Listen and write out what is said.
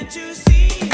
can't you see?